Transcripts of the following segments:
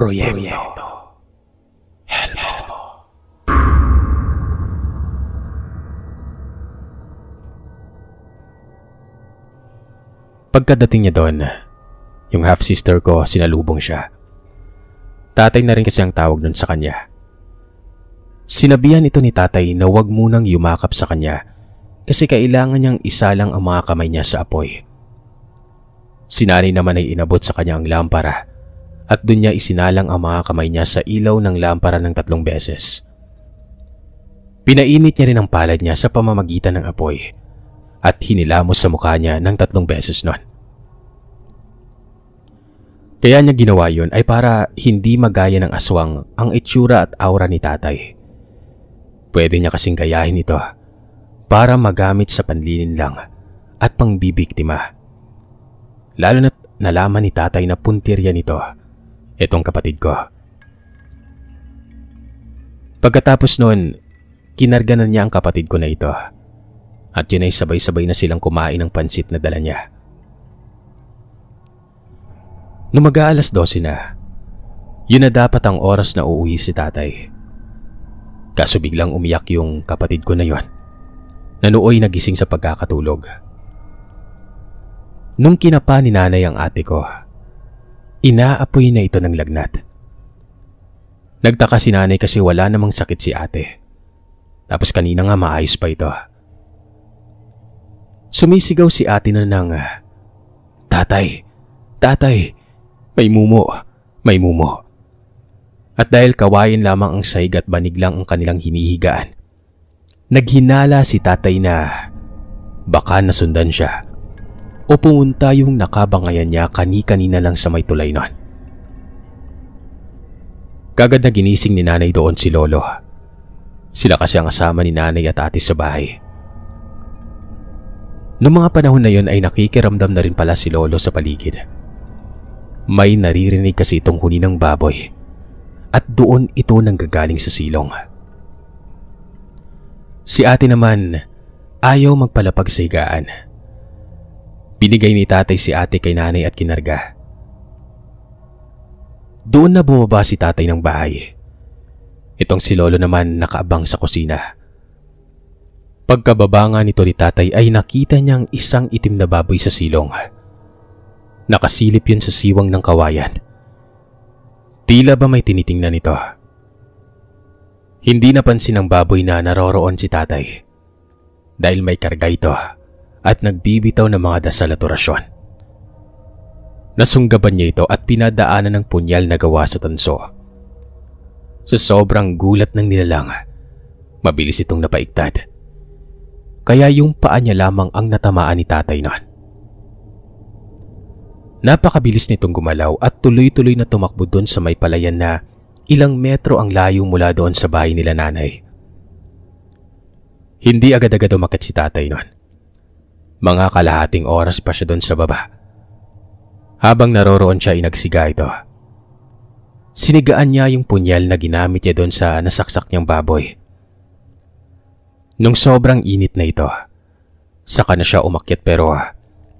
Proyekto Helmo. Pagkadating niya doon, yung half-sister ko sinalubong siya. Tatay na rin kasi ang tawag nun sa kanya. Sinabihan ito ni tatay na huwag munang yumakap sa kanya kasi kailangan niyang isa lang ang mga kamay niya sa apoy. Sinari naman ay inabot sa kanya ang lampara at doon niya isinalang ang mga kamay niya sa ilaw ng lampara ng tatlong beses. Pinainit niya rin ang palad niya sa pamamagitan ng apoy at hinilamos sa mukha niya ng tatlong beses nun. Kaya niya ginawa yun ay para hindi magaya ng aswang ang itsura at aura ni tatay. Pwede niya kasing gayahin ito para magamit sa panlinin lang at pangbibiktima. Lalo na't nalaman ni tatay na puntirya nito, itong kapatid ko. Pagkatapos noon, kinarganan niya ang kapatid ko na ito at yun ay sabay-sabay na silang kumain ng pansit na dala niya. Nung mag-aalas 12 na, yun na dapat ang oras na uuwi si tatay. Kaso biglang umiyak yung kapatid ko na yon. Nanuoy nagising sa pagkakatulog. Nung kinapa ni nanay ang ate ko, inaapoy na ito ng lagnat. Nagtaka si nanay kasi wala namang sakit si ate. Tapos kanina nga maayos pa ito. Sumisigaw si ate na ng, Tatay, tatay, may mumo, may mumo. At dahil kawain lamang ang saig at banig lang ang kanilang hinihigaan, naghinala si tatay na baka nasundan siya o pumunta yung nakabangayan niya kani-kanina lang sa may tulay nun. Kagad na ginising ni nanay doon si Lolo. Sila kasi ang asama ni nanay at ate sa bahay. Noong mga panahon na yon ay nakikiramdam na rin pala si Lolo sa paligid. May naririnig kasi itong huni ng baboy at doon ito nanggagaling sa silong. Si ate naman ayaw magpalapag sa higaan. Binigay ni tatay si ate kay nanay at kinarga. Doon na bumaba si tatay ng bahay. Itong si lolo naman nakaabang sa kusina. Pagkababa nga nito ni tatay ay nakita niyang isang itim na baboy sa silong. Nakasilip yun sa siwang ng kawayan. Tila ba may tinitingnan ito? Hindi napansin ng baboy na naroroon si tatay dahil may karga ito at nagbibitaw ng mga dasal at orasyon. Nasunggaban niya ito at pinadaanan ng punyal na gawa sa tanso. Sa sobrang gulat ng nilalang, mabilis itong napaiktad. Kaya yung paa niya lamang ang natamaan ni tatay noon. Napakabilis nitong gumalaw at tuloy-tuloy na tumakbo doon sa may palayan na ilang metro ang layo mula doon sa bahay nila nanay. Hindi agad-agad umakit si tatay noon. Mga kalahating oras pa siya doon sa baba. Habang naroroon siya inagsiga ito. Sinigaan niya yung punyal na ginamit niya doon sa nasaksak niyang baboy. Nung sobrang init na ito, saka na siya umakyat pero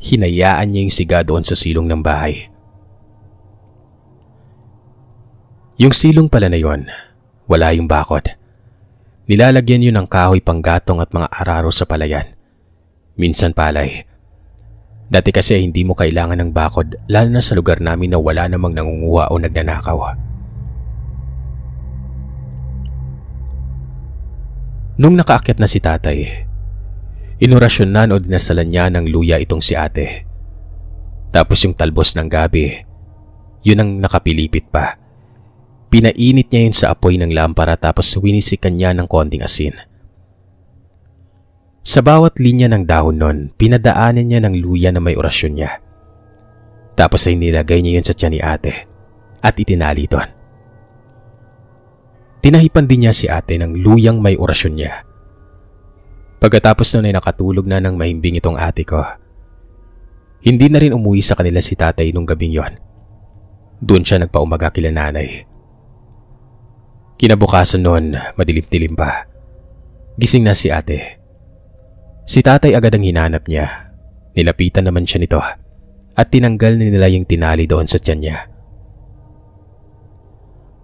hinayaan niya yung siga doon sa silong ng bahay. Yung silong pala na yon, wala yung bakod. Nilalagyan yun ng kahoy panggatong at mga araro sa palayan. Minsan palay. Dati kasi hindi mo kailangan ng bakod lalo na sa lugar namin na wala namang nangunguha o nagnanakaw. Nung nakaakyat na si tatay, Inorasyonan o dinasalan niya ng luya itong si ate. Tapos yung talbos ng gabi, yun ang nakapilipit pa. Pinainit niya yun sa apoy ng lampara tapos winisikan niya ng konting asin. Sa bawat linya ng dahon nun, pinadaanan niya ng luya na may orasyon niya. Tapos ay nilagay niya yun sa tiyan ni ate at itinali doon. Tinahipan din niya si ate ng luyang may orasyon niya Pagkatapos nun ay nakatulog na ng mahimbing itong ate ko. Hindi na rin umuwi sa kanila si tatay nung gabing yon. Doon siya nagpaumaga kila nanay. Kinabukasan noon, madilim-dilim pa. Gising na si ate. Si tatay agad ang hinanap niya. Nilapitan naman siya nito at tinanggal ni nila yung tinali doon sa tiyan niya.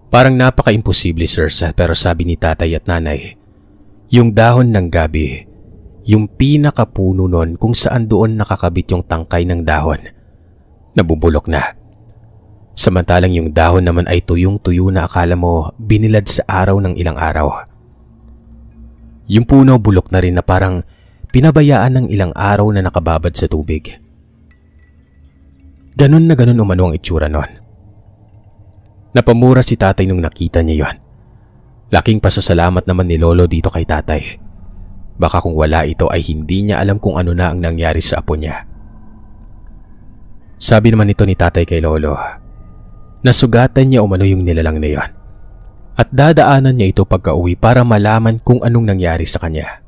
Parang napaka-imposible sir pero sabi ni tatay at nanay, yung dahon ng gabi, yung pinakapuno nun kung saan doon nakakabit yung tangkay ng dahon, nabubulok na. Samantalang yung dahon naman ay tuyong-tuyo na akala mo binilad sa araw ng ilang araw. Yung puno bulok na rin na parang pinabayaan ng ilang araw na nakababad sa tubig. Ganon na ganon umano ang itsura nun. Napamura si tatay nung nakita niya yon. Laking pasasalamat naman ni Lolo dito kay tatay. Baka kung wala ito ay hindi niya alam kung ano na ang nangyari sa apo niya. Sabi naman ito ni tatay kay Lolo, nasugatan niya umano yung nilalang na yon at dadaanan niya ito pagka uwi para malaman kung anong nangyari sa kanya.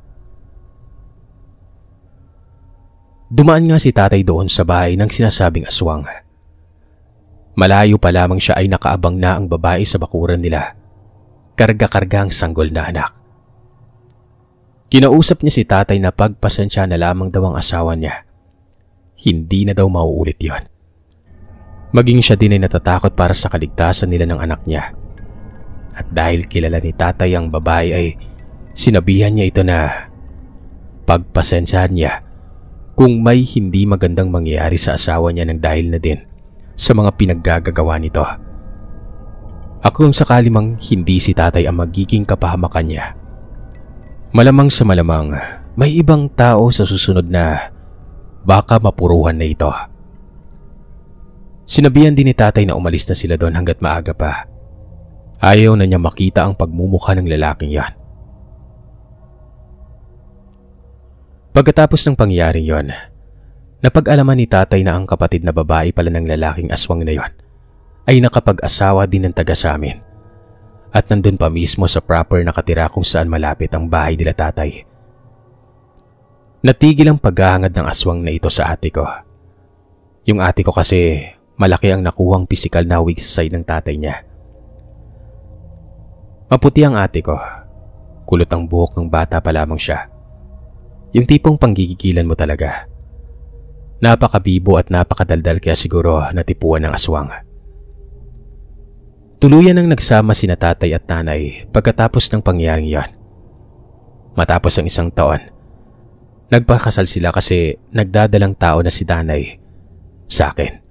Dumaan nga si tatay doon sa bahay ng sinasabing aswang. Malayo pa lamang siya ay nakaabang na ang babae sa bakuran nila. Karga-karga ang sanggol na anak. Kinausap niya si tatay na pagpasensya na lamang daw ang asawa niya. Hindi na daw mauulit yon. Maging siya din ay natatakot para sa kaligtasan nila ng anak niya. At dahil kilala ni tatay ang babae ay sinabihan niya ito na pagpasensyahan niya kung may hindi magandang mangyayari sa asawa niya ng dahil na din sa mga pinaggagagawa nito. Ako kung sakali mang hindi si tatay ang magiging kapahamakan niya. Malamang sa malamang may ibang tao sa susunod na baka mapuruhan na ito. Sinabihan din ni tatay na umalis na sila doon hanggat maaga pa Ayaw na niya makita ang pagmumukha ng lalaking yan. Pagkatapos ng pangyaring yon, napag-alaman ni tatay na ang kapatid na babae pala ng lalaking aswang na yon ay nakapag-asawa din ng taga sa amin. At nandun pa mismo sa proper nakatira kung saan malapit ang bahay nila tatay. Natigil ang paghahangad ng aswang na ito sa ate ko. Yung ate ko kasi malaki ang nakuhang pisikal na wig sa side ng tatay niya. Maputi ang ate ko. Kulot ang buhok ng bata pa lamang siya. Yung tipong panggigigilan mo talaga. Napakabibo at napakadaldal kaya siguro natipuan ng aswang. Tuluyan ang nagsama sina tatay at nanay pagkatapos ng pangyaring yon. Matapos ang isang taon, nagpakasal sila kasi nagdadalang tao na si nanay sa akin.